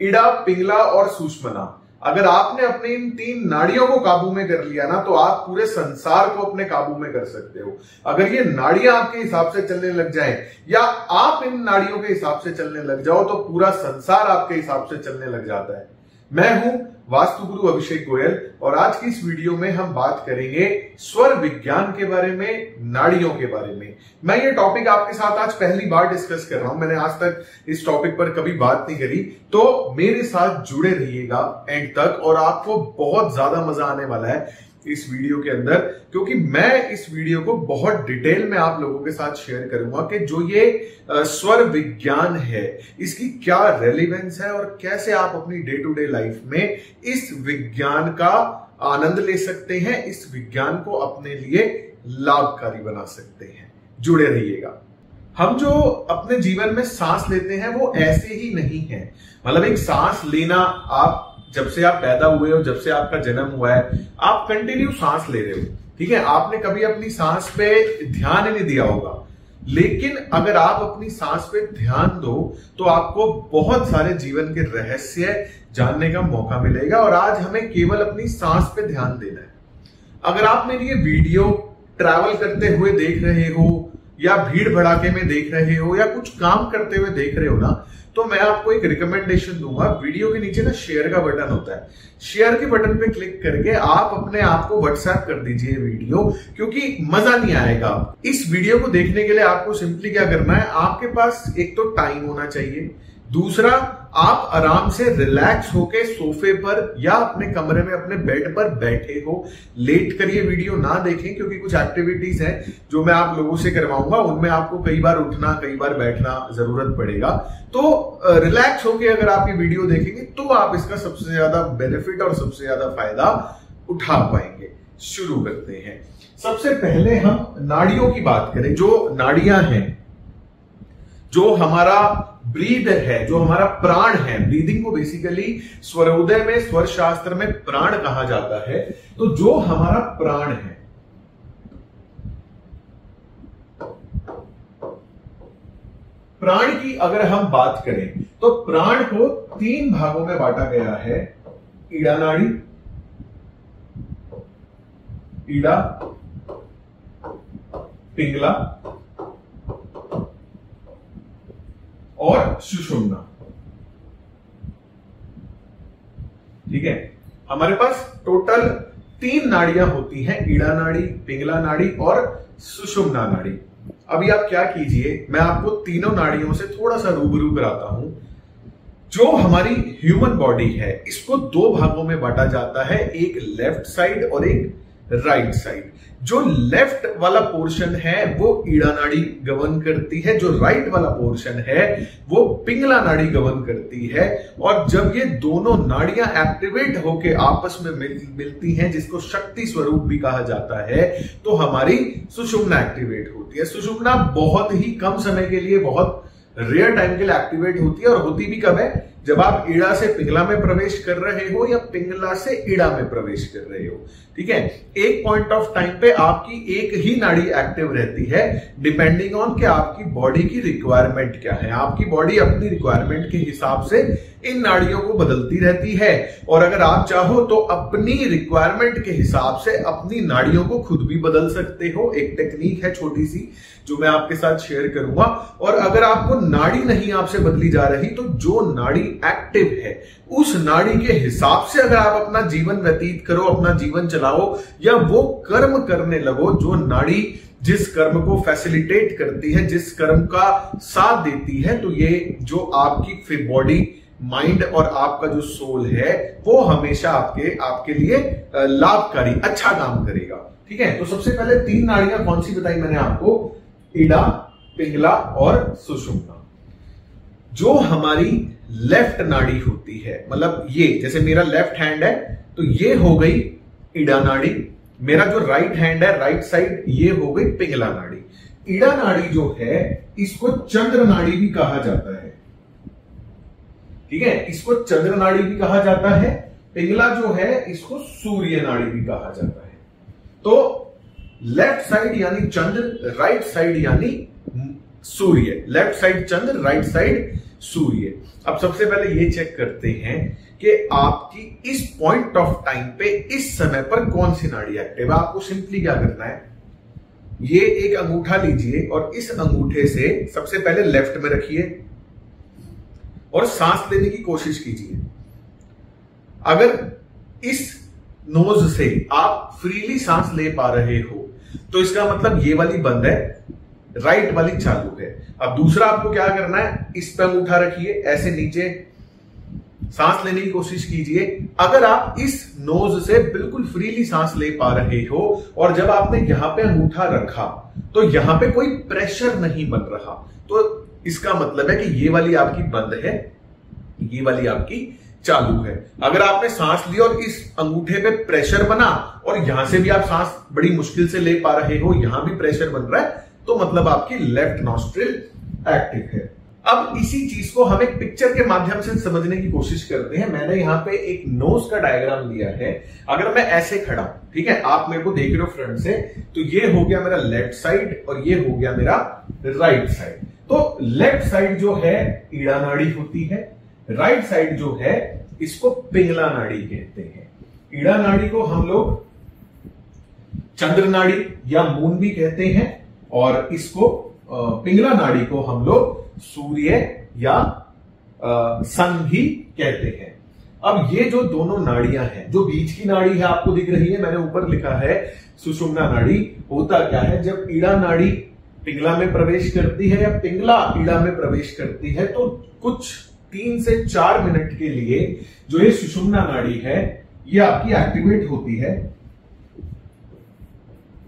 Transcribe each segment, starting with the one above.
इड़ा, पिंगला और सुषमना अगर आपने अपने इन तीन नाड़ियों को काबू में कर लिया ना तो आप पूरे संसार को अपने काबू में कर सकते हो। अगर ये नाड़ियाँ आपके हिसाब से चलने लग जाए, या आप इन नाड़ियों के हिसाब से चलने लग जाओ तो पूरा संसार आपके हिसाब से चलने लग जाता है। मैं हूँ वास्तु गुरु अभिषेक गोयल। और आज की इस वीडियो में हम बात करेंगे स्वर विज्ञान के बारे में, नाड़ियों के बारे में। मैं ये टॉपिक आपके साथ आज पहली बार डिस्कस कर रहा हूँ। मैंने आज तक इस टॉपिक पर कभी बात नहीं करी। तो मेरे साथ जुड़े रहिएगा एंड तक, और आपको बहुत ज़्यादा मज़ा आने वाला है। इस वीडियो के अंदर, क्योंकि मैं इस वीडियो को बहुत डिटेल में आप लोगों के साथ शेयर करूँगा कि जो ये स्वर विज्ञान है, इसकी क्या रेलिवेंस है और कैसे आप अपनी डे टू डे लाइफ में इस विज्ञान का आनंद ले सकते हैं, इस विज्ञान को अपने लिए लाभकारी बना सकते हैं। जुड़े रहिएगा। हम जो अपने जीवन में सांस लेते हैं, वो ऐसे ही नहीं है। मतलब एक सांस लेना आप जब से आप पैदा हुए हो, जब से आपका जन्म हुआ है, आप कंटिन्यू सांस ले रहे हो, ठीक है? आपने कभी अपनी सांस पे ध्यान नहीं दिया होगा। लेकिन अगर आप अपनी सांस पे ध्यान दो तो आपको बहुत सारे जीवन के रहस्य जानने का मौका मिलेगा और आज हमें केवल अपनी सांस पे ध्यान देना है। अगर आप मेरी ये वीडियो ट्रैवल करते हुए देख रहे हो, या भीड़ भड़ाके में देख रहे हो, या कुछ काम करते हुए देख रहे हो ना तो मैं आपको एक रिकमेंडेशन दूँगा। वीडियो के नीचे ना शेयर का बटन होता है। शेयर के बटन पे क्लिक करके आप अपने आप को व्हाट्सएप कर दीजिए वीडियो, क्योंकि मज़ा नहीं आएगा। इस वीडियो को देखने के लिए आपको सिंपली क्या करना है? आपके पास एक तो टाइम होना चाहिए। दूसरा, आप आराम से रिलैक्स होके सोफे पर या अपने कमरे में अपने बेड पर बैठे हो। लेट कर ये वीडियो ना देखें, क्योंकि कुछ एक्टिविटीज़ हैं जो मैं आप लोगों से करवाऊँगा। उनमें आपको कई बार उठना, कई बार बैठना ज़रूरत पड़ेगा। तो रिलैक्स होके अगर आप ये वीडियो देखेंगे तो आप इसका सबसे ज़्यादा बेनिफिट और सबसे ज़्यादा फ़ायदा उठा पाएँगे। शुरू करते हैं। सबसे पहले हम नाड़ियों की बात करें, जो नाड़ियाँ हैं, जो हमारा ब्रीद है, जो हमारा प्राण है। ब्रीदिंग को बेसिकली स्वरोदय में स्वर शास्त्र में प्राण कहा जाता है। तो जो हमारा प्राण है, प्राण की अगर हम बात करें तो प्राण को तीन भागों में बांटा गया है। ईड़ा नाड़ी, ईड़ा, पिंगला और सुषुम्ना ठीक है? हमारे पास टोटल तीन नाड़ियाँ होती हैं, ईड़ा नाड़ी, पिंगला नाड़ी और सुषुम्ना नाड़ी। अभी आप क्या कीजिए, मैं आपको तीनों नाड़ियों से थोड़ा सा रूबरू कराता हूँ। जो हमारी ह्यूमन बॉडी है, इसको दो भागों में बांटा जाता है, एक लेफ़्ट साइड और एक राइट साइड। जो लेफ़्ट वाला पोर्शन है वो ईड़ा नाड़ी गवन करती है। जो राइट वाला पोर्शन है वो पिंगला नाड़ी गवन करती है। और जब ये दोनों नाड़ियाँ एक्टिवेट होके आपस में मिल, मिलती हैं जिसको शक्ति स्वरूप भी कहा जाता है तो हमारी सुषुम्ना एक्टिवेट होती है। सुषुम्ना बहुत ही कम समय के लिए बहुत रेयर टाइम के लिए एक्टिवेट होती है और होती भी कब है? जब आप ईड़ा से पिंगला में प्रवेश कर रहे हो या पिंगला से ईड़ा में प्रवेश कर रहे हो। ठीक है? एक पॉइंट ऑफ़ टाइम पे आपकी एक ही नाड़ी एक्टिव रहती है डिपेंडिंग ऑन कि आपकी बॉडी की रिक्वायरमेंट क्या है। आपकी बॉडी अपनी रिक्वायरमेंट के हिसाब से इन नाड़ियों को बदलती रहती है। और अगर आप चाहो तो अपनी रिक्वायरमेंट के हिसाब से अपनी नाड़ियों को खुद भी बदल सकते हो। एक टेक्निक है छोटी सी, जो मैं आपके साथ शेयर करूँगा। और अगर आपको नाड़ी नहीं आपसे बदली जा रही तो जो नाड़ी एक्टिव है, उस नाड़ी के हिसाब से अगर आप अपना जीवन व्यतीत करो, अपना जीवन चलाओ, या वो कर्म करने लगो, जो नाड़ी जिस कर्म को फैसिलिटेट करती है, जिस कर्म का साथ देती है तो ये जो आपकी बॉडी माइंड और आपका जो सोल है, वो हमेशा आपके आपके लिए लाभकारी अच्छा काम करेगा। ठीक है? तो सबसे पहले तीन नाड़ियाँ कौन सी बताई मैंने आपको? इडा, पिंगला और सुषुम्ना। जो हमारी लेफ़्ट नाड़ी होती है मतलब ये, जैसे मेरा लेफ़्ट हैंड है तो ये हो गई इडा नाड़ी। मेरा जो राइट हैंड है, राइट साइड, ये हो गई पिंगला नाड़ी। इडा नाड़ी जो है, इसको चंद्र नाड़ी भी कहा जाता है। ठीक है? इसको चंद्र नाड़ी भी कहा जाता है, पिंगला जो है, इसको सूर्य नाड़ी भी कहा जाता है। तो लेफ़्ट साइड यानी चंद्र राइट साइड यानी सूर्य। लेफ़्ट साइड चंद्र राइट साइड सूर्य। अब सबसे पहले ये चेक करते हैं कि आपकी इस पॉइंट ऑफ़ टाइम पे इस समय पर कौन सी नाड़ी एक्टिव है। आपको सिंपली क्या करना है? ये एक अंगूठा लीजिए और इस अंगूठे से सबसे पहले लेफ़्ट में रखिए। और सांस लेने की कोशिश कीजिए। अगर इस नोज़ से आप फ्रीली सांस ले पा रहे हो तो इसका मतलब ये वाली बंद है राइट वाली चालू है। अब दूसरा आपको क्या करना है, इस पर अंगूठा रखिए, ऐसे नीचे सांस लेने की कोशिश कीजिए। अगर आप इस नोज़ से बिल्कुल फ्रीली सांस ले पा रहे हो, और जब आपने यहाँ पे अंगूठा रखा तो यहाँ पे कोई प्रेशर नहीं बन रहा। तो इसका मतलब है कि ये वाली आपकी बंद है, ये वाली आपकी चालू है। अगर आपने सांस ली और इस अंगूठे पे प्रेशर बना और यहाँ से भी आप सांस बड़ी मुश्किल से ले पा रहे हो, यहाँ भी प्रेशर बन रहा है तो मतलब आपकी लेफ़्ट नॉस्ट्रिल एक्टिव है। अब इसी चीज़ को हम एक पिक्चर के माध्यम से समझने की कोशिश करते हैं। मैंने यहाँ पे एक नोज़ का डायग्राम लिया है। अगर मैं ऐसे खड़ा ठीक है, आप मेरे को देख रहे हो फ्रंट से तो ये हो गया मेरा लेफ़्ट साइड और ये हो गया मेरा राइट साइड। तो लेफ़्ट साइड जो है ईड़ा नाड़ी होती है राइट साइड जो है, इसको पिंगला नाड़ी कहते हैं। ईड़ा नाड़ी को हम लोग चंद्र नाड़ी या मून भी कहते हैं, और इसको पिंगला नाड़ी को हम लोग सूर्य या सन भी कहते हैं। अब ये जो दोनों नाड़ियाँ हैं, जो बीच की नाड़ी है, आपको दिख रही है, मैंने ऊपर लिखा है, सुषुम्ना नाड़ी, होता क्या है, जब ईड़ा नाड़ी पिंगला में प्रवेश करती है या पिंगला पीड़ा में प्रवेश करती है तो कुछ तीन से चार मिनट के लिए जो ये सुषुम्ना नाड़ी है, ये आपकी एक्टिवेट होती है।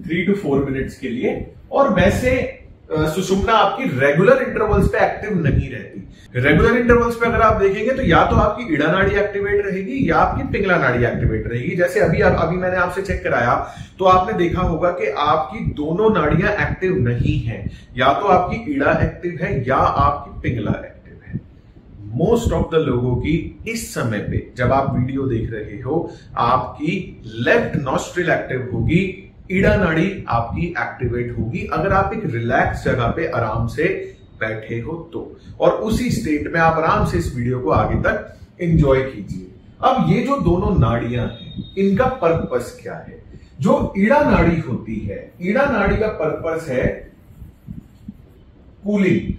थ्री टू फोर मिनट्स के लिए। और वैसे सुषुम्ना आपकी रेगुलर इंटरवल्स पे एक्टिव नहीं रहती। रेगुलर इंटरवल्स पे अगर आप देखेंगे तो या तो आपकी इड़ा नाड़ी एक्टिवेट रहेगी या आपकी पिंगला नाड़ी एक्टिवेट रहेगी। जैसे अभी आप, अभी मैंने आपसे चेक कराया तो आपने देखा होगा कि आपकी दोनों नाड़ियाँ एक्टिव नहीं है। या तो आपकी इड़ा एक्टिव है या आपकी पिंगला एक्टिव है। मोस्ट ऑफ़ द लोगों की इस समय पे जब आप वीडियो देख रहे हो आपकी लेफ़्ट नॉस्ट्रिल एक्टिव होगी ईड़ा नाड़ी आपकी एक्टिवेट होगी। अगर आप एक रिलैक्स जगह पे आराम से बैठे हो तो। और उसी स्टेट में आप आराम से इस वीडियो को आगे तक एंजॉय कीजिए। अब ये जो दोनों नाड़ियाँ हैं, इनका पर्पस क्या है? जो ईड़ा नाड़ी होती है ईड़ा नाड़ी का पर्पस है कूलिंग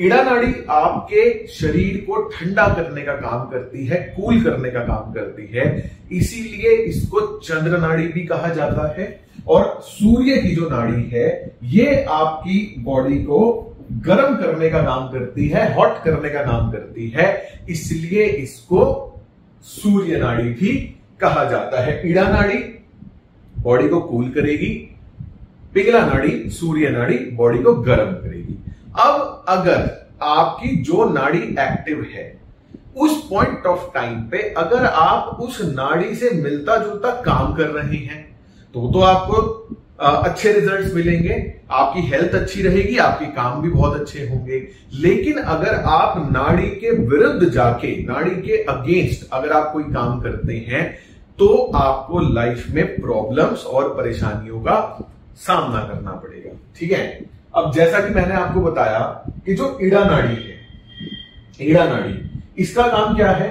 ईड़ा नाड़ी आपके शरीर को ठंडा करने का काम करती है कूल करने का काम करती है। इसीलिए इसको चंद्र नाड़ी भी कहा जाता है। और सूर्य की जो नाड़ी है, ये आपकी बॉडी को गर्म करने का काम करती है हॉट करने का काम करती है। इसलिए इसको सूर्य नाड़ी भी कहा जाता है। ईड़ा नाड़ी बॉडी को कूल करेगी, पिघला नाड़ी, सूर्य नाड़ी बॉडी को गर्म करेगी। अब अगर आपकी जो नाड़ी एक्टिव है, उस पॉइंट ऑफ़ टाइम पे अगर आप उस नाड़ी से मिलता जुलता काम कर रहे हैं तो तो आपको अच्छे रिजल्ट्स मिलेंगे। आपकी हेल्थ अच्छी रहेगी, आपके काम भी बहुत अच्छे होंगे। लेकिन अगर आप नाड़ी के विरुद्ध जाके, नाड़ी के अगेंस्ट अगर आप कोई काम करते हैं तो आपको लाइफ में प्रॉब्लम्स और परेशानियों का सामना करना पड़ेगा। ठीक है? अब जैसा कि मैंने आपको बताया कि जो ईड़ा नाड़ी है, ईड़ा नाड़ी, इसका काम क्या है?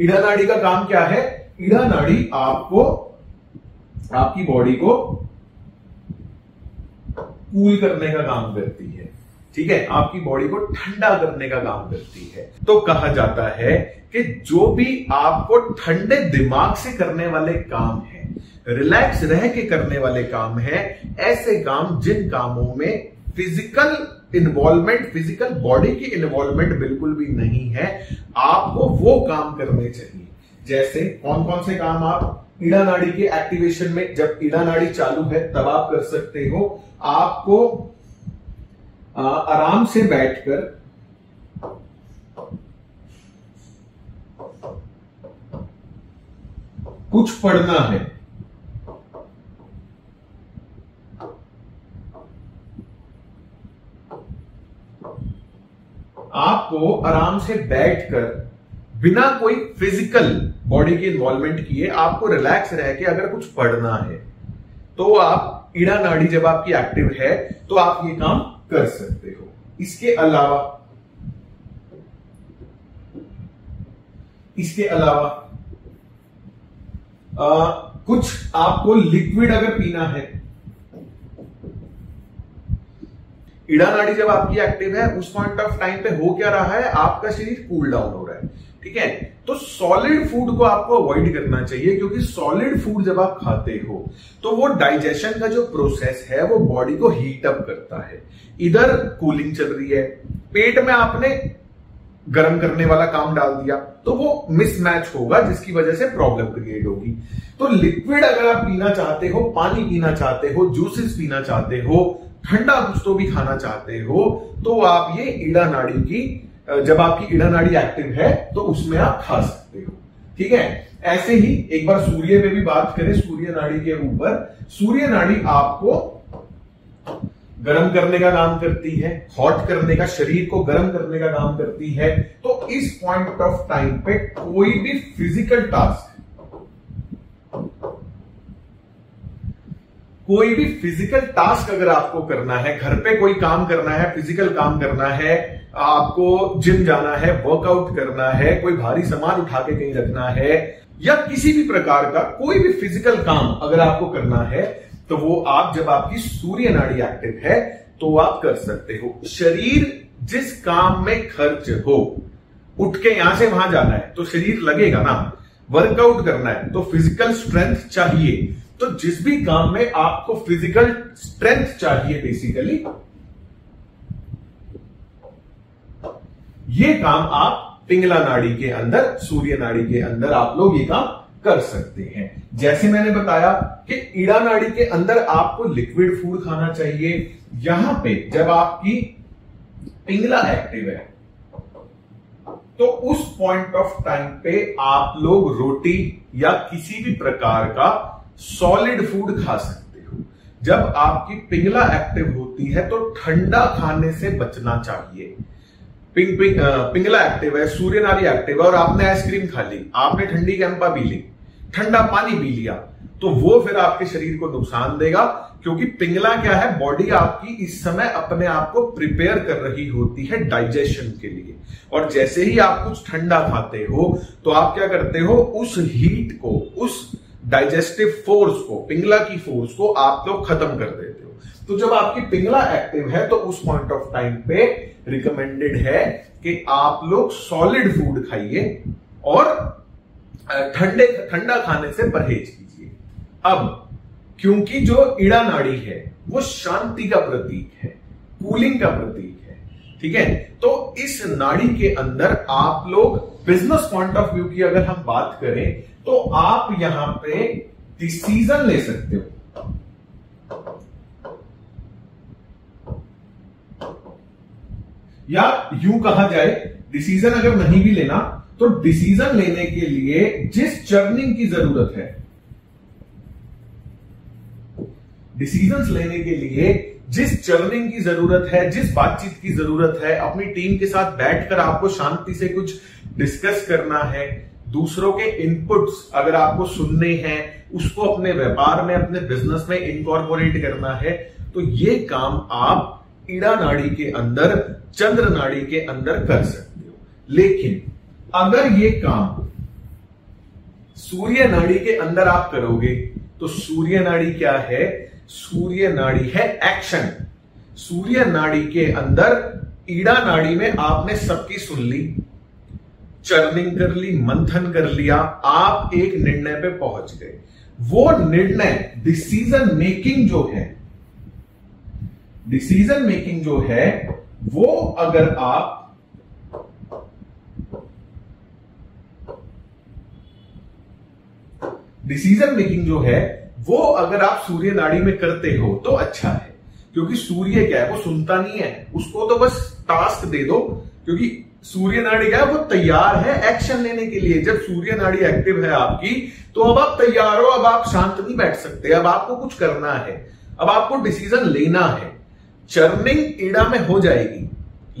ईड़ा नाड़ी का काम क्या है? ईड़ा नाड़ी आपको आपकी बॉडी को कूल करने का काम करती है, ठीक है? आपकी बॉडी को ठंडा करने का काम करती है। तो कहा जाता है कि जो भी आपको ठंडे दिमाग से करने वाले काम है रिलैक्स रह के करने वाले काम है, ऐसे काम जिन कामों में फ़िज़िकल इन्वॉल्वमेंट फ़िज़िकल बॉडी की इन्वॉल्वमेंट बिल्कुल भी नहीं है, आपको वो काम करने चाहिए। जैसे कौन कौन से काम आप ईड़ा नाड़ी के एक्टिवेशन में जब ईड़ा नाड़ी चालू है तब आप कर सकते हो। आपको आ, आराम से बैठकर कुछ पढ़ना है। आपको आराम से बैठकर बिना कोई फ़िज़िकल बॉडी की इन्वॉल्वमेंट किए आपको रिलैक्स रह के अगर कुछ पढ़ना है तो आप इड़ा नाड़ी जब आपकी एक्टिव है तो आप ये काम कर सकते हो। इसके अलावा इसके अलावा आ, कुछ आपको लिक्विड अगर पीना है इड़ा नाड़ी जब आपकी एक्टिव है उस पॉइंट ऑफ़ टाइम पे हो क्या रहा है आपका शरीर कूल डाउन हो रहा है। ठीक है? तो सॉलिड फ़ूड को आपको अवॉइड करना चाहिए, क्योंकि सॉलिड फ़ूड जब आप खाते हो तो वो डाइजेशन का जो प्रोसेस है, वो बॉडी को हीट अप करता है। इधर कूलिंग चल रही है, पेट में आपने गर्म करने वाला काम डाल दिया तो वो मिसमैच होगा, जिसकी वजह से प्रॉब्लम क्रिएट होगी। तो लिक्विड अगर आप पीना चाहते हो, पानी पीना चाहते हो जूसेस पीना चाहते हो, ठंडा कुछ तो भी खाना चाहते हो तो आप ये ईड़ा नाड़ी की जब आपकी इड़ा नाड़ी एक्टिव है तो उसमें आप खा सकते हो। ठीक है? ऐसे ही एक बार सूर्य में भी बात करें, सूर्य नाड़ी के ऊपर। सूर्य नाड़ी आपको गर्म करने का काम करती है, हॉट करने का, शरीर को गर्म करने का काम करती है। तो इस पॉइंट ऑफ़ टाइम पे कोई भी फ़िज़िकल टास्क कोई भी फ़िज़िकल टास्क अगर आपको करना है, घर पे कोई काम करना है फ़िज़िकल काम करना है, आपको जिम जाना है वर्कआउट करना है, कोई भारी सामान उठा के कहीं रखना है, या किसी भी प्रकार का कोई भी फ़िज़िकल काम अगर आपको करना है तो वो आप जब आपकी सूर्य नाड़ी एक्टिव है तो आप कर सकते हो। शरीर जिस काम में खर्च हो, उठ के यहाँ से वहाँ जाना है तो शरीर लगेगा ना। वर्कआउट करना है तो फ़िज़िकल स्ट्रेंथ चाहिए। तो जिस भी काम में आपको फ़िज़िकल स्ट्रेंथ चाहिए बेसिकली ये काम आप पिंगला नाड़ी के अंदर, सूर्य नाड़ी के अंदर आप लोग ये काम कर सकते हैं। जैसे मैंने बताया कि ईड़ा नाड़ी के अंदर आपको लिक्विड फ़ूड खाना चाहिए। यहाँ पे जब आपकी पिंगला एक्टिव है तो उस पॉइंट ऑफ़ टाइम पे आप लोग रोटी या किसी भी प्रकार का सॉलिड फ़ूड खा सकते हो। जब आपकी पिंगला एक्टिव होती है तो ठंडा खाने से बचना चाहिए। पिंग पिंग पिंगला एक्टिव है, सूर्य नारी एक्टिव है, और आपने आइसक्रीम खा ली, आपने ठंडी कैंपा पी ली, ठंडा पानी पी लिया तो वो फिर आपके शरीर को नुकसान देगा, क्योंकि पिंगला क्या है बॉडी आपकी इस समय अपने आप को प्रिपेयर कर रही होती है डाइजेशन के लिए। और जैसे ही आप कुछ ठंडा खाते हो तो आप क्या करते हो, उस हीट को, उस डाइजेस्टिव फोर्स को, पिंगला की फोर्स को आप लोग खत्म कर देते हो। तो जब आपकी पिंगला एक्टिव है तो उस पॉइंट ऑफ़ टाइम पे रिकमेंडेड है कि आप लोग सॉलिड फ़ूड खाइए और ठंडे, ठंडा खाने से परहेज कीजिए। अब, क्योंकि जो इड़ा नाड़ी है, वो शांति का प्रतीक है कूलिंग का प्रतीक है, ठीक है? तो इस नाड़ी के अंदर आप लोग बिज़नेस पॉइंट ऑफ़ व्यू की अगर हम बात करें तो आप यहाँ पे डिसीज़न ले सकते हो। या यू कहा जाए, डिसीज़न अगर नहीं भी लेना तो डिसीज़न लेने के लिए जिस चर्निंग की ज़रूरत है डिसीज़न लेने के लिए जिस चर्निंग की ज़रूरत है, जिस बातचीत की ज़रूरत है, अपनी टीम के साथ बैठकर आपको शांति से कुछ डिस्कस करना है दूसरों के इनपुट्स अगर आपको सुनने हैं, उसको अपने व्यापार में, अपने बिज़नेस में इनकॉर्पोरेट करना है तो ये काम आप ईड़ा नाड़ी के अंदर, चंद्र नाड़ी के अंदर कर सकते हो। लेकिन अगर ये काम सूर्य नाड़ी के अंदर आप करोगे तो सूर्य नाड़ी क्या है? सूर्य नाड़ी है एक्शन सूर्य नाड़ी के अंदर ईड़ा नाड़ी में आपने सबकी सुन ली। चर्निंग कर ली, मंथन कर लिया, आप एक निर्णय पे पहुँच गए। वो निर्णय डिसीज़न मेकिंग जो है डिसीज़न मेकिंग जो है, वो अगर आप डिसीज़न मेकिंग जो है, वो अगर आप सूर्य नाड़ी में करते हो तो अच्छा है। क्योंकि सूर्य क्या है? वो सुनता नहीं है। उसको तो बस टास्क दे दो, क्योंकि सूर्य नाड़ी है, वो तैयार है एक्शन लेने के लिए। जब सूर्य नाड़ी एक्टिव है आपकी तो अब आप तैयार हो, अब आप शांत नहीं बैठ सकते, अब आपको कुछ करना है, अब आपको डिसीज़न लेना है। चर्निंग ईड़ा में हो जाएगी,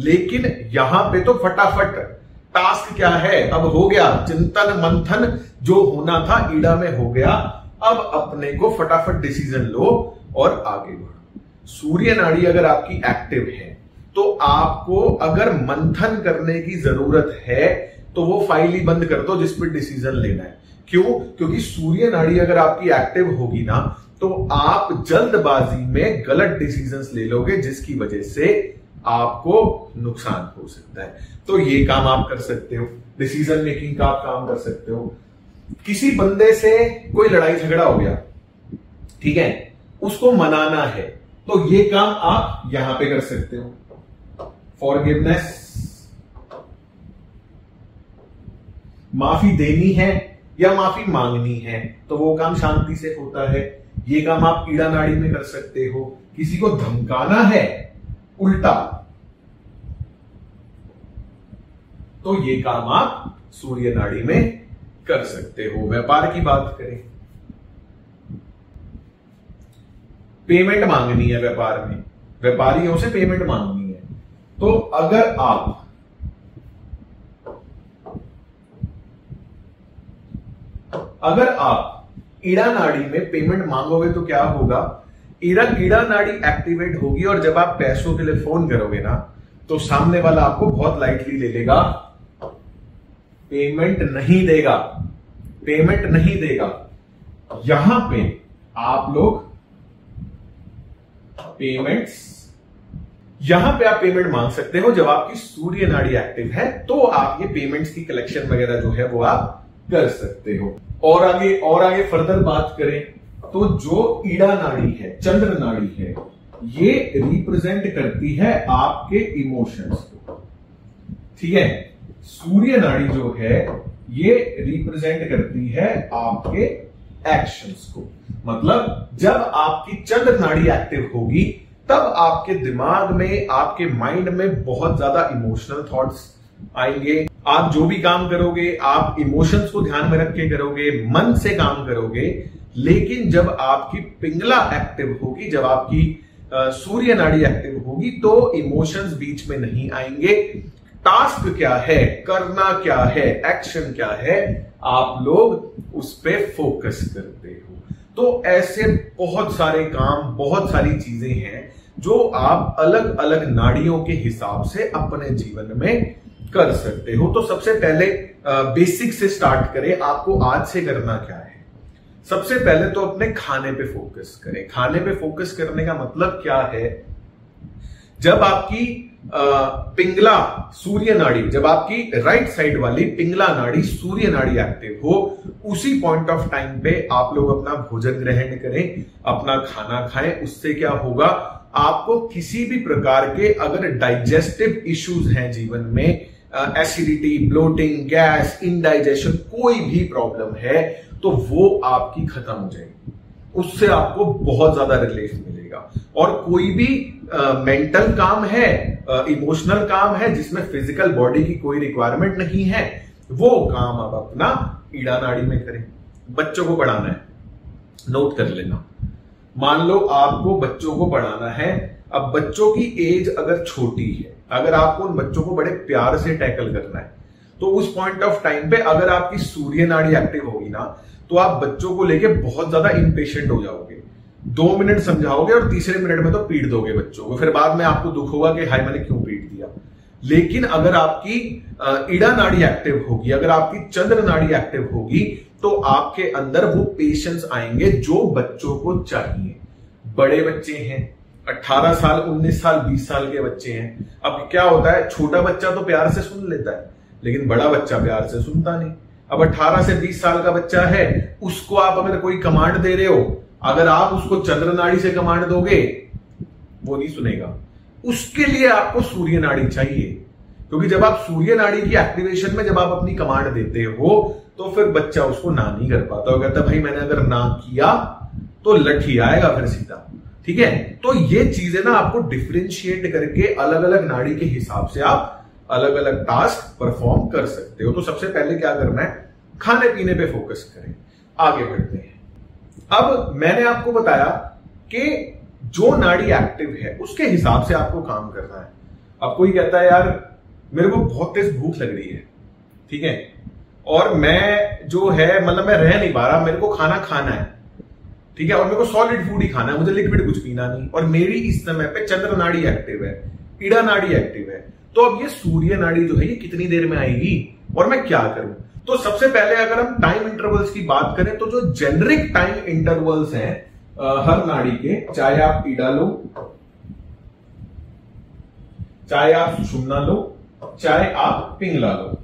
लेकिन यहाँ पे तो फटाफट। टास्क क्या है? अब हो गया, चिंतन मंथन जो होना था ईड़ा में हो गया, अब अपने को फटाफट डिसीज़न लो और आगे बढ़ो। सूर्य नाड़ी अगर आपकी एक्टिव है तो आपको अगर मंथन करने की ज़रूरत है तो वो फ़ाइल ही बंद कर दो जिस पर डिसीज़न लेना है। क्यों? क्योंकि सूर्य नाड़ी अगर आपकी एक्टिव होगी ना तो आप जल्दबाजी में गलत डिसीज़न ले लोगे, जिसकी वजह से आपको नुकसान हो सकता है। तो ये काम आप कर सकते हो। डिसीज़न मेकिंग का आप काम कर सकते हो। किसी बंदे से कोई लड़ाई झगड़ा हो गया, ठीक है? उसको मनाना है तो ये काम आप यहाँ पे कर सकते हो। फॉरगिवनेस माफ़ी देनी है या माफ़ी मांगनी है? तो वो काम शांति से होता है। ये काम आप कीड़ा नाड़ी में कर सकते हो। किसी को धमकाना है, उल्टा। तो ये काम आप सूर्य नाड़ी में कर सकते हो। व्यापार की बात करें। पेमेंट मांगनी है व्यापार में। व्यापारियों से पेमेंट मांगनी तो अगर आप अगर आप ईड़ा नाड़ी में पेमेंट मांगोगे तो क्या होगा? ईड़ा कीड़ा नाड़ी एक्टिवेट होगी और जब आप पैसों के लिए फ़ोन करोगे ना तो सामने वाला आपको बहुत लाइटली ले लेगा। पेमेंट नहीं देगा। पेमेंट नहीं देगा। यहाँ पे आप लोग पेमेंट्स यहाँ पे आप पेमेंट मांग सकते हो। जब आपकी सूर्य नाड़ी एक्टिव है तो आप ये पेमेंट्स की कलेक्शन वगैरह जो है, वो आप कर सकते हो। और आगे और आगे फर्दर बात करें तो जो ईड़ा नाड़ी है, चंद्र नाड़ी है, ये रिप्रेजेंट करती है आपके इमोशंस को। ठीक है? सूर्य नाड़ी जो है, ये रिप्रेजेंट करती है आपके एक्शंस को। मतलब जब आपकी चंद्र नाड़ी एक्टिव होगी तब आपके दिमाग में, आपके माइंड में बहुत ज़्यादा इमोशनल थॉट्स आएँगे। आप जो भी काम करोगे, आप इमोशंस को ध्यान में रख के करोगे, मन से काम करोगे, लेकिन जब आपकी पिंगला एक्टिव होगी, जब आपकी सूर्य नाड़ी एक्टिव होगी तो इमोशंस बीच में नहीं आएँगे। टास्क क्या है? करना क्या है? एक्शन क्या है? आप लोग उस पर फोकस करते हो। तो ऐसे बहुत सारे काम, बहुत सारी चीज़ें हैं जो आप अलग अलग नाड़ियों के हिसाब से अपने जीवन में कर सकते हो। तो सबसे पहले बेसिक से स्टार्ट करें, आपको आज से करना क्या है। सबसे पहले तो अपने खाने पे फोकस करें। खाने पे फोकस करने का मतलब क्या है? जब आपकी पिंगला सूर्य नाड़ी जब आपकी राइट साइड वाली पिंगला नाड़ी सूर्य नाड़ी एक्टिव हो, उसी पॉइंट ऑफ़ टाइम पे आप लोग अपना भोजन ग्रहण करें, अपना खाना खाएँ, उससे क्या होगा, आपको किसी भी प्रकार के अगर डाइजेस्टिव इश्यूज़ हैं जीवन में एसिडिटी ब्लोटिंग गैस इनडाइजेशन कोई भी प्रॉब्लम है तो वो आपकी खत्म हो जाएगी। उससे आपको बहुत ज़्यादा रिलीफ मिलेगा। और कोई भी मेंटल काम है इमोशनल काम है, जिसमें फ़िज़िकल बॉडी की कोई रिक्वायरमेंट नहीं है, वो काम आप अपना ईड़ा नाड़ी में करें। बच्चों को पढ़ाना है। नोट कर लेना। मान लो आपको बच्चों को पढ़ाना है। अब बच्चों की एज अगर छोटी है, अगर आपको उन बच्चों को बड़े प्यार से टैकल करना है तो उस पॉइंट ऑफ़ टाइम पे अगर आपकी सूर्य नाड़ी एक्टिव होगी ना तो आप बच्चों को लेके बहुत ज़्यादा इम्पेशेंट हो जाओगे। दो मिनट समझाओगे और तीसरे मिनट में तो पीट दोगे बच्चों को। फिर बाद में आपको दुख होगा कि हाय, मैंने क्यों पीट दिया? लेकिन अगर आपकी इड़ा नाड़ी एक्टिव होगी, अगर आपकी चंद्र नाड़ी एक्टिव होगी तो आपके अंदर वो पेशेंस आएँगे जो बच्चों को चाहिए। बड़े बच्चे हैं 18 साल 19 साल 20 साल के बच्चे हैं। अब क्या होता है, छोटा बच्चा तो प्यार से सुन लेता है, लेकिन बड़ा बच्चा प्यार से सुनता नहीं। अब 18 से 20 साल का बच्चा है, उसको आप अगर कोई कमांड दे रहे हो अगर आप उसको चंद्र नाड़ी से कमांड दोगे, वो नहीं सुनेगा। उसके लिए आपको सूर्य नाड़ी चाहिए। क्योंकि जब आप सूर्य नाड़ी की एक्टिवेशन में जब आप अपनी कमांड देते हो तो फिर बच्चा उसको ना नहीं कर पाता। वो कहता भाई, मैंने अगर ना किया तो लठी आएगा फिर सीधा। ठीक है? तो ये चीज़ें ना आपको डिफ्रेंशिएट करके अलग अलग नाड़ी के हिसाब से आप अलग अलग टास्क परफॉर्म कर सकते हो। तो सबसे पहले क्या करना है? खाने पीने पे फोकस करें। आगे बढ़ते हैं। अब मैंने आपको बताया कि जो नाड़ी एक्टिव है, उसके हिसाब से आपको काम करना है। अब कोई कहता है, यार, मेरे को बहुत तेज भूख लग रही है। ठीक है? और मैं जो है मतलब मैं रह नहीं पा रहा, मेरे को खाना खाना है। ठीक है? और मेरे को सॉलिड फ़ूड ही खाना है, मुझे लिक्विड कुछ पीना नहीं। और मेरी इस समय पे चंद्र नाड़ी एक्टिव है ईड़ा नाड़ी एक्टिव है। तो अब ये सूर्य नाड़ी जो है, ये कितनी देर में आएगी? और मैं क्या करूँ? तो सबसे पहले अगर हम टाइम इंटरवल्स की बात करें तो जो जेनरिक टाइम इंटरवल्स हैं हर नाड़ी के, चाहे आप पीड़ा लो, चाहे आप सुषुम्ना लो, चाहे आप पिंगला लो,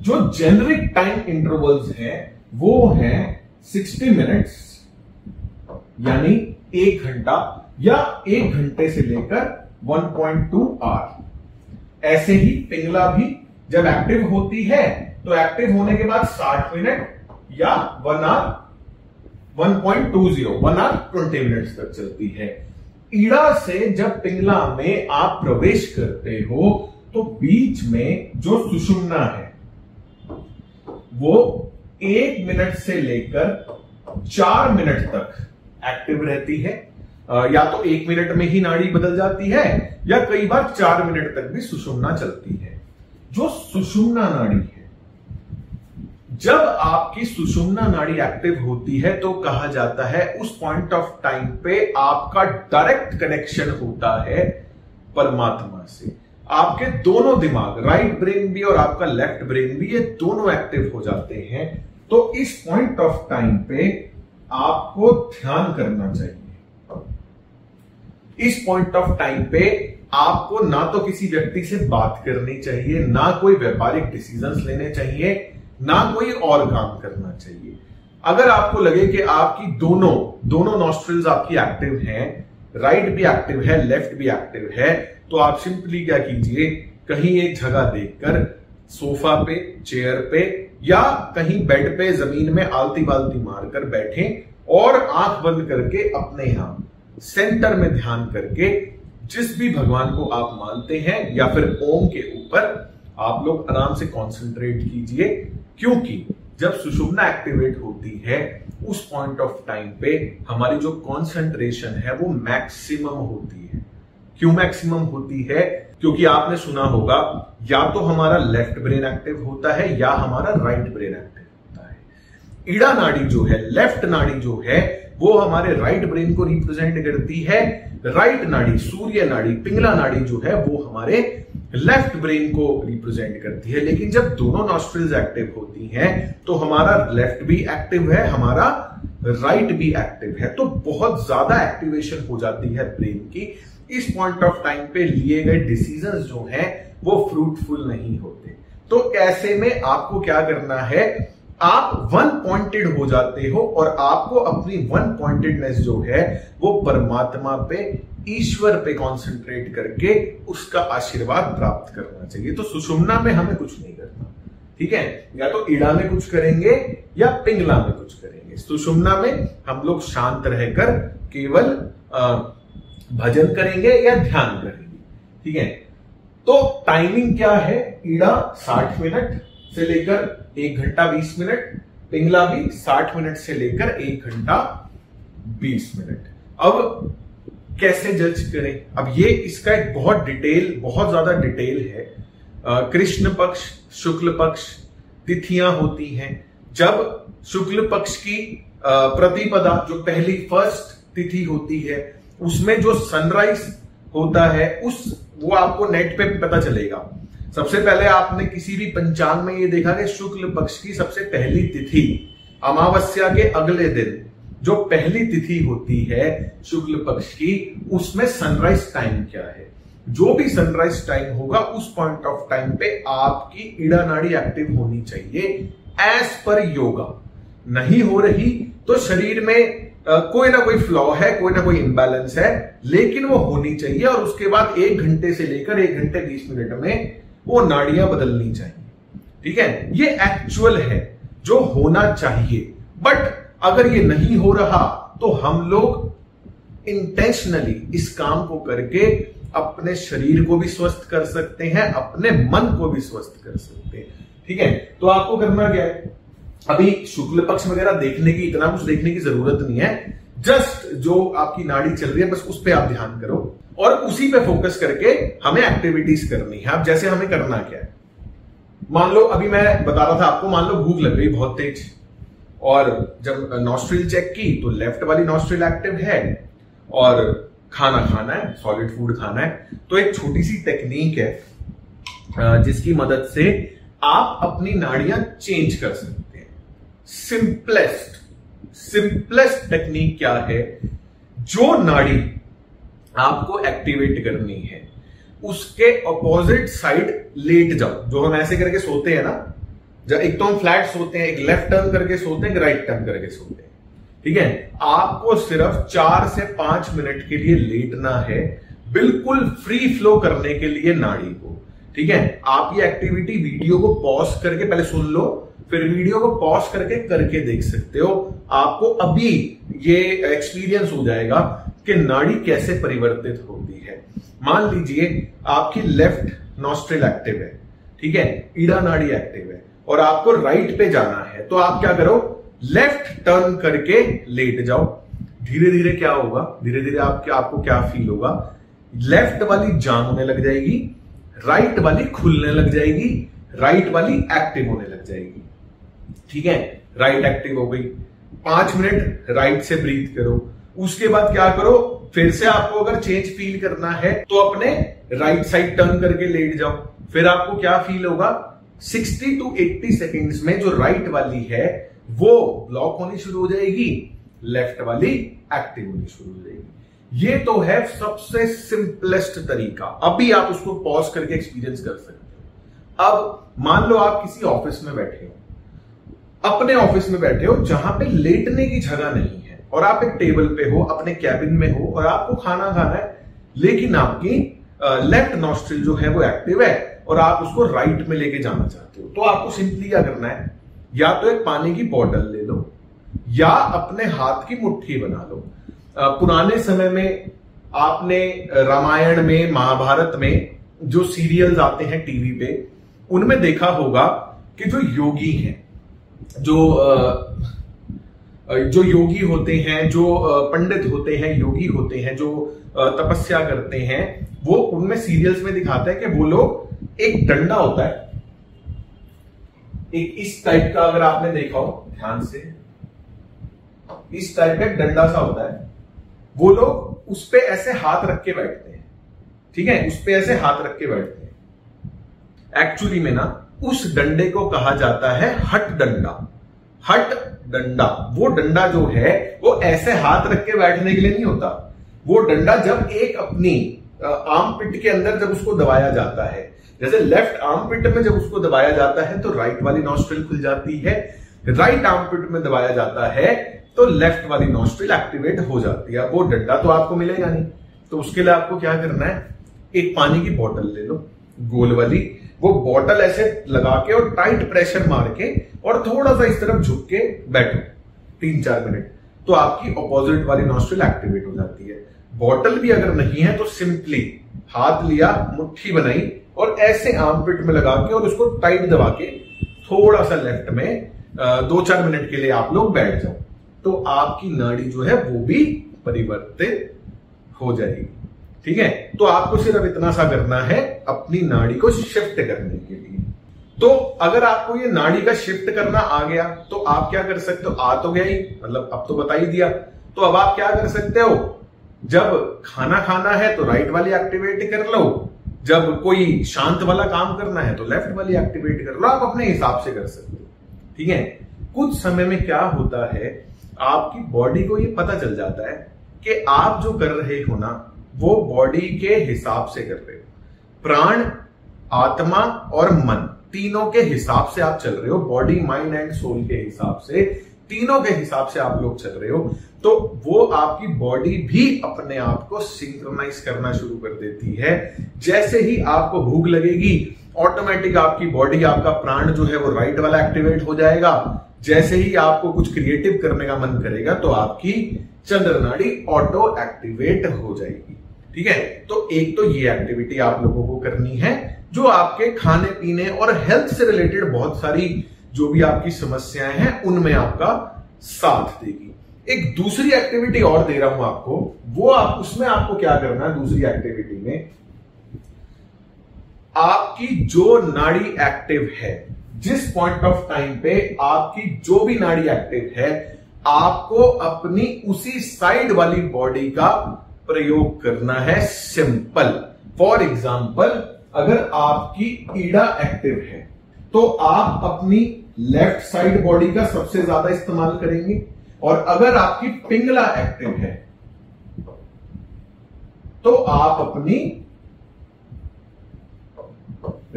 जो जेनरिक टाइम इंटरवल्स हैं, वो है 60 मिनट्स यानी एक घंटा, या एक घंटे से लेकर 1.2 आवर ऐसे ही पिंगला भी जब एक्टिव होती है तो एक्टिव होने के बाद 60 मिनट या one hour 1.20 one hour twenty minute तक चलती है। ईड़ा से जब पिंगला में आप प्रवेश करते हो तो बीच में जो सुषुम्ना है, वो एक मिनट से लेकर चार मिनट तक एक्टिव रहती है। या तो एक मिनट में ही नाड़ी बदल जाती है, या कई बार चार मिनट तक भी सुषुम्ना चलती है। जो सुषुम्ना नाड़ी है। जब आपकी सुषुम्ना नाड़ी एक्टिव होती है तो कहा जाता है, उस पॉइंट ऑफ़ टाइम पे आपका डायरेक्ट कनेक्शन होता है परमात्मा से। आपके दोनों दिमाग राइट ब्रेन भी और आपका लेफ़्ट ब्रेन भी, ये दोनों एक्टिव हो जाते हैं। तो इस पॉइंट ऑफ़ टाइम पे आपको ध्यान करना चाहिए। इस पॉइंट ऑफ़ टाइम पे आपको ना तो किसी व्यक्ति से बात करनी चाहिए, ना कोई व्यापारिक डिसीजंस लेने चाहिए, ना कोई और काम करना चाहिए। अगर आपको लगे कि आपकी दोनों दोनों नॉस्ट्रिल्स आपकी एक्टिव हैं राइट भी एक्टिव है लेफ़्ट भी एक्टिव है तो आप सिंपली क्या कीजिए, कहीं एक जगह देखकर सोफा पे चेयर पे, या कहीं बेड पे ज़मीन में आलती बालती मारकर बैठे और आँख बंद करके अपने यहाँ सेंटर में ध्यान करके जिस भी भगवान को आप मानते हैं या फिर ओम के ऊपर, आप लोग आराम से कॉन्सेंट्रेट कीजिए, क्योंकि जब सुषुम्ना एक्टिवेट होती है, उस पॉइंट ऑफ़ टाइम पे हमारी जो कॉन्सेंट्रेशन है, वो मैक्सिमम होती है। क्यों मैक्सिमम होती है? क्योंकि आपने सुना होगा, या तो हमारा लेफ़्ट ब्रेन एक्टिव होता है, या हमारा राइट ब्रेन एक्टिव होता है। ईड़ा नाड़ी जो है लेफ़्ट नाड़ी जो है, वो हमारे राइट ब्रेन को रिप्रेजेंट करती है राइट नाड़ी, सूर्य नाड़ी, पिंगला नाड़ी जो है, वो हमारे लेफ़्ट ब्रेन को रिप्रेजेंट करती है। लेकिन जब दोनों नॉस्ट्रिल्स एक्टिव होती हैं तो हमारा लेफ़्ट भी एक्टिव है, हमारा राइट भी एक्टिव है। तो बहुत ज़्यादा एक्टिवेशन हो जाती है ब्रेन की। इस पॉइंट ऑफ़ टाइम पे लिए गए डिसीज़न जो हैं, वो फ्रूटफुल नहीं होते। तो ऐसे में आपको क्या करना है? आप वन पॉइंटेड हो जाते हो और आपको अपनी वन पॉइंटेडनेस जो है, वो परमात्मा पे, ईश्वर पे कंसंट्रेट करके उसका आशीर्वाद प्राप्त करना चाहिए। तो सुषुम्ना में हमें कुछ नहीं करना। ठीक है? या तो ईड़ा में कुछ करेंगे या पिंगला में कुछ करेंगे। सुषुम्ना में हम लोग शांत रहकर केवल भजन करेंगे या ध्यान करेंगे। ठीक है? तो टाइमिंग क्या है? ईड़ा साठ मिनट से लेकर एक घंटा बीस मिनट, पिंगला भी साठ मिनट से लेकर एक घंटा बीस मिनट। अब कैसे जज करें? अब ये इसका एक बहुत डिटेल, बहुत ज़्यादा डिटेल है। कृष्ण पक्ष, शुक्ल पक्ष तिथियाँ होती हैं। जब शुक्ल पक्ष की प्रतिपदा, जो पहली फ़र्स्ट तिथि होती है, उसमें जो सनराइज होता है, उस वो आपको नेट पे पता चलेगा। सबसे पहले आपने किसी भी पंचांग में ये देखा कि शुक्ल पक्ष की सबसे पहली तिथि अमावस्या के अगले दिन जो पहली तिथि होती है शुक्ल पक्ष की उसमें सनराइज टाइम क्या है? जो भी सनराइज टाइम होगा उस पॉइंट ऑफ़ टाइम पे आपकी इड़ा नाड़ी एक्टिव होनी चाहिए एज पर योगा नहीं हो रही तो शरीर में आ, कोई ना कोई फ्लॉ है कोई ना कोई इम्बैलेंस है लेकिन वो होनी चाहिए और उसके बाद एक घंटे से लेकर एक घंटे बीस मिनट में वो नाड़ियाँ बदलनी चाहिए। ठीक है? ये एक्चुअल है, जो होना चाहिए। बट अगर ये नहीं हो रहा तो हम लोग इंटेंशनली इस काम को करके अपने शरीर को भी स्वस्थ कर सकते हैं, अपने मन को भी स्वस्थ कर सकते हैं। ठीक है? तो आपको करना क्या है? अभी शुक्ल पक्ष वगैरह देखने की, इतना कुछ देखने की ज़रूरत नहीं है। जस्ट जो आपकी नाड़ी चल रही है, बस उस पर आप ध्यान करो। और उसी पे फोकस करके हमें एक्टिविटीज़ करनी है। अब जैसे हमें करना क्या है? मान लो, अभी मैं बता रहा था आपको, मान लो भूख लग गई बहुत तेज। और जब नॉस्ट्रिल चेक की तो लेफ़्ट वाली नॉस्ट्रिल एक्टिव है और खाना खाना है सॉलिड फ़ूड खाना है। तो एक छोटी सी टेक्निक है जिसकी मदद से आप अपनी नाड़ियाँ चेंज कर सकते हैं। सिंपलेस्ट सिंपलेस्ट टेक्निक क्या है? जो नाड़ी आपको एक्टिवेट करनी है। उसके अपोजिट साइड लेट जाओ। जो हम ऐसे करके सोते हैं ना, जब एक तो हम फ्लैट सोते हैं, एक लेफ़्ट टर्न करके सोते हैं, एक राइट टर्न करके सोते हैं। ठीक है? आपको सिर्फ़ चार से पाँच मिनट के लिए लेटना है, बिल्कुल फ्री फ्लो करने के लिए नाड़ी को। ठीक है? आप ये एक्टिविटी वीडियो को पॉज करके पहले सुन लो, फिर वीडियो को पॉज करके करके देख सकते हो। आपको अभी ये एक्सपीरियंस हो जाएगा। कि नाड़ी कैसे परिवर्तित होती है। मान लीजिए, आपकी लेफ़्ट नॉस्ट्रिल एक्टिव है, ठीक है? ईड़ा नाड़ी एक्टिव है, और आपको राइट पे जाना है तो आप क्या करो? लेफ़्ट टर्न करके लेट जाओ। धीरे धीरे क्या होगा? धीरे धीरे आप आपको क्या फील होगा? लेफ़्ट वाली जाम होने लग जाएगी राइट वाली खुलने लग जाएगी राइट वाली एक्टिव होने लग जाएगी। ठीक है? राइट एक्टिव हो गई। पाँच मिनट राइट से ब्रीथ करो। उसके बाद क्या करो, फिर से आपको अगर चेंज फील करना है तो अपने राइट साइड टर्न करके लेट जाओ। फिर आपको क्या फील होगा? 60 टू 80 सेकेंड्स में जो राइट वाली है, वो ब्लॉक होनी शुरू हो जाएगी लेफ़्ट वाली एक्टिव होनी शुरू हो जाएगी। ये तो है सबसे सिंपलेस्ट तरीका। अभी आप उसको पॉज करके एक्सपीरियंस कर सकते हो। अब मान लो आप किसी ऑफ़िस में बैठे हो। अपने ऑफ़िस में बैठे हो, जहाँ पे लेटने की जगह नहीं है। और आप एक टेबल पे हो, अपने कैबिन में हो, और आपको खाना खाना है, लेकिन आपकी लेफ़्ट नॉस्ट्रिल जो है वो एक्टिव है, और आप उसको राइट में लेके जाना चाहते हो। तो आपको सिंपली क्या करना है? या तो एक पानी की बोतल ले लो, या अपने हाथ की मुट्ठी बना लो। पुराने समय में आपने रामायण में, महाभारत में जो सीरियल्स आते हैं टीवी पे, उनमें देखा होगा कि जो योगी हैं, जो जो योगी होते हैं, जो पंडित होते हैं, योगी होते हैं, जो तपस्या करते हैं, वो उनमें सीरियल्स में दिखाते हैं कि वो लोग एक डंडा होता है। एक इस टाइप का अगर आपने देखा हो, ध्यान से, इस टाइप का डंडा सा होता है। वो लोग उस पे ऐसे हाथ रख के बैठते हैं। ठीक है? उस पे ऐसे हाथ रख के बैठते हैं। एक्चुअली में ना, उस डंडे को कहा जाता है हट डंडा। हट डंडा। वो डंडा जो है, वो ऐसे हाथ रख के बैठने के लिए नहीं होता। वो डंडा जब एक अपनी आर्म पिट के अंदर जब उसको दबाया जाता है। जैसे लेफ़्ट आर्म पिट में जब उसको दबाया जाता है तो राइट वाली नॉस्ट्रिल खुल जाती है। राइट आर्म पिट में दबाया जाता है तो लेफ़्ट वाली नॉस्ट्रिल एक्टिवेट हो जाती है। वो डंडा तो आपको मिलेगा नहीं। तो उसके लिए आपको क्या करना है? एक पानी की बोतल ले लो। गोल वाली वो बॉटल ऐसे लगा के और टाइट प्रेशर मार के और थोड़ा सा इस तरफ़ झुक के बैठो तीन चार मिनट तो आपकी ऑपोजिट वाली नॉस्ट्रिल एक्टिवेट हो जाती है। बॉटल भी अगर नहीं है तो सिंपली हाथ लिया, मुट्ठी बनाई और ऐसे आम पिट में लगा के और उसको टाइट दबा के थोड़ा सा लेफ़्ट में दो चार मिनट के लिए आप लोग बैठ जाओ तो आपकी नाड़ी जो है वो भी परिवर्तित हो जाएगी। ठीक है? तो आपको सिर्फ़ इतना सा करना है अपनी नाड़ी को शिफ्ट करने के लिए। तो अगर आपको ये नाड़ी का शिफ्ट करना आ गया तो आप क्या कर सकते हो? आ तो गया ही मतलब अब तो बता ही दिया। तो अब आप क्या कर सकते हो? जब खाना खाना है तो राइट वाली एक्टिवेट कर लो। जब कोई शांत वाला काम करना है तो लेफ़्ट वाली एक्टिवेट कर लो। आप अपने हिसाब से कर सकते हो। ठीक है? कुछ समय में क्या होता है, आपकी बॉडी को ये पता चल जाता है कि आप जो कर रहे हो ना वो बॉडी के हिसाब से कर रहे हो। प्राण, आत्मा और मन, तीनों के हिसाब से आप चल रहे हो। बॉडी माइंड एंड सोल के हिसाब से, तीनों के हिसाब से आप लोग चल रहे हो। तो वो आपकी बॉडी भी अपने आप को सिंक्रोनाइज करना शुरू कर देती है। जैसे ही आपको भूख लगेगी ऑटोमेटिक आपकी बॉडी आपका प्राण जो है वो राइट वाला एक्टिवेट हो जाएगा। जैसे ही आपको कुछ क्रिएटिव करने का मन करेगा तो आपकी चंद्र नाड़ी ऑटो एक्टिवेट हो जाएगी। ठीक है? तो एक तो ये एक्टिविटी आप लोगों को करनी है, जो आपके खाने, पीने और हेल्थ से रिलेटेड बहुत सारी जो भी आपकी समस्याएँ हैं, उनमें आपका साथ देगी। एक दूसरी एक्टिविटी और दे रहा हूँ आपको, वो आप, उसमें आपको क्या करना है दूसरी एक्टिविटी में? आपकी जो नाड़ी एक्टिव है, जिस पॉइंट ऑफ़ टाइम पे आपकी जो भी नाड़ी एक्टिव है, आपको अपनी उसी साइड वाली बॉडी का प्रयोग करना है सिंपल फॉर एग्ज़ाम्पल अगर आपकी ईड़ा एक्टिव है तो आप अपनी लेफ़्ट साइड बॉडी का सबसे ज़्यादा इस्तेमाल करेंगे। और अगर आपकी पिंगला एक्टिव है तो आप अपनी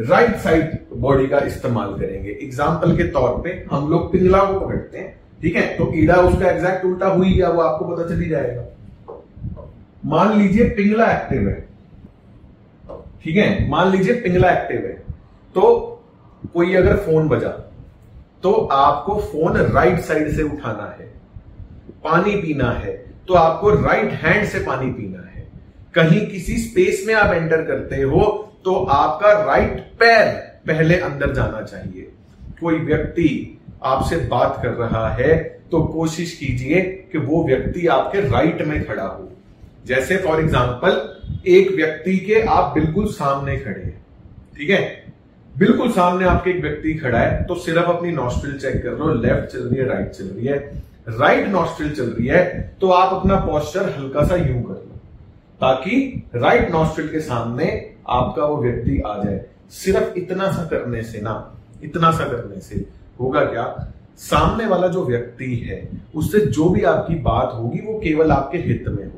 राइट साइड बॉडी का इस्तेमाल करेंगे। एग्ज़ाम्पल के तौर पे हम लोग पिंगला को पकड़ते हैं, ठीक है? तो ईड़ा उसका एग्जैक्ट उल्टा हुई या वो आपको पता चली जाएगा। मान लीजिए पिंगला एक्टिव है। ठीक है? मान लीजिए पिंगला एक्टिव है। तो कोई अगर फ़ोन बजा तो आपको फ़ोन राइट साइड से उठाना है, पानी पीना है तो आपको राइट हैंड से पानी पीना है। कहीं किसी स्पेस में आप एंटर करते हो तो आपका राइट पैर पहले अंदर जाना चाहिए। कोई व्यक्ति आपसे बात कर रहा है तो कोशिश कीजिए कि वो व्यक्ति आपके राइट में खड़ा हो। जैसे फॉर एग्ज़ाम्पल एक व्यक्ति के आप बिल्कुल सामने खड़े हैं, ठीक है? बिल्कुल सामने आपके एक व्यक्ति खड़ा है तो सिर्फ़ अपनी नॉस्ट्रिल चेक कर लो लेफ़्ट चल रही है राइट चल रही है। राइट नॉस्ट्रिल चल रही है तो आप अपना पॉस्चर हल्का सा यूँ कर लो, ताकि राइट नॉस्ट्रिल के सामने आपका वो व्यक्ति आ जाए। सिर्फ़ इतना सा करने से ना, इतना सा करने से होगा क्या? सामने वाला जो व्यक्ति है, उससे जो भी आपकी बात होगी, वो केवल आपके हित में होगी।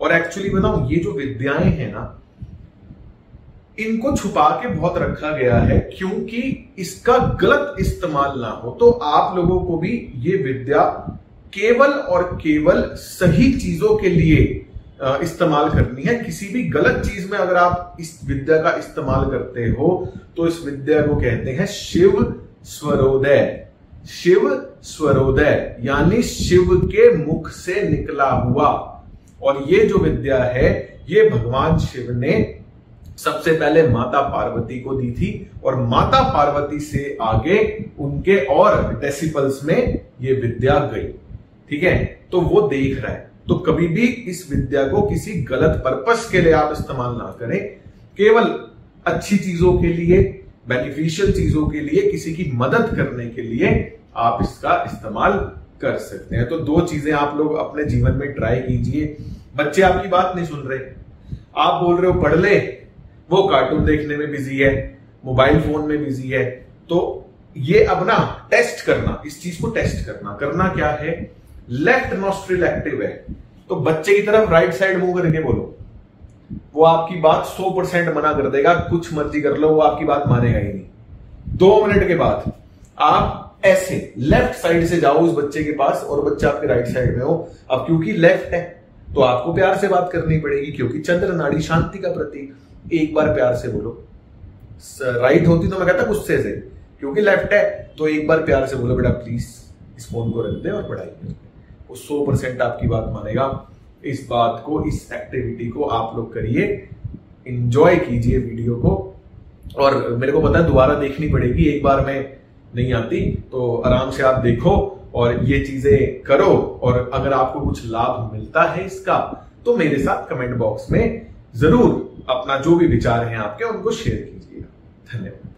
और एक्चुअली बताऊँ, ये जो विद्याएँ हैं ना, इनको छुपा के बहुत रखा गया है क्योंकि इसका गलत इस्तेमाल ना हो। तो आप लोगों को भी ये विद्या केवल और केवल सही चीज़ों के लिए इस्तेमाल करनी है। किसी भी गलत चीज़ में अगर आप इस विद्या का इस्तेमाल करते हो तो इस विद्या को कहते हैं शिव स्वरोदय। शिव स्वरोदय, यानी शिव के मुख से निकला हुआ। और ये जो विद्या है, ये भगवान शिव ने सबसे पहले माता पार्वती को दी थी और माता पार्वती से आगे उनके और डेसिपल्स में ये विद्या गई। ठीक है? तो वो देख रहा है। तो कभी भी इस विद्या को किसी गलत पर्पस के लिए आप इस्तेमाल ना करें। केवल अच्छी चीज़ों के लिए बेनिफिशियल चीज़ों के लिए, किसी की मदद करने के लिए आप इसका इस्तेमाल कर सकते हैं। तो दो चीज़ें आप लोग अपने जीवन में ट्राई कीजिए। बच्चे आपकी बात नहीं सुन रहे। आप बोल रहे हो, पढ़ ले। वो कार्टून देखने में बिज़ी है मोबाइल फ़ोन में बिज़ी है। तो ये अब ना टेस्ट करना, इस चीज़ को टेस्ट करना। करना क्या है? लेफ़्ट नॉस्ट्रिल एक्टिव है। तो बच्चे की तरफ़ राइट साइड मूव करके बोलो। वो आपकी बात 100 परसेंट मना कर देगा। कुछ मर्ज़ी कर लो, वो आपकी बात मानेगा ही नहीं। दो मिनट के बाद आप ऐसे लेफ़्ट साइड से जाओ उस बच्चे के पास और बच्चा आपके राइट साइड में हो। अब क्योंकि लेफ़्ट है तो आपको प्यार से बात करनी पड़ेगी, क्योंकि चंद्र नाड़ी शांति का प्रतीक एक बार प्यार से बोलो। राइट होती तो मैं कहता गुस्से से, क्योंकि लेफ़्ट है तो एक बार प्यार से बोलो, बेटा प्लीज़ इस फ़ोन को रख दे और पढ़ाई कर वो सौ परसेंट आपकी बात मानेगा। इस बात को, इस एक्टिविटी को आप लोग करिए इंजॉय कीजिए वीडियो को। और मेरे को पता है, दोबारा देखनी पड़ेगी, एक बार में नहीं आती तो आराम से आप देखो और ये चीज़ें करो और अगर आपको कुछ लाभ मिलता है इसका तो मेरे साथ कमेंट बॉक्स में ज़रूर अपना जो भी विचार हैं आपके, उनको शेयर कीजिएगा। धन्यवाद।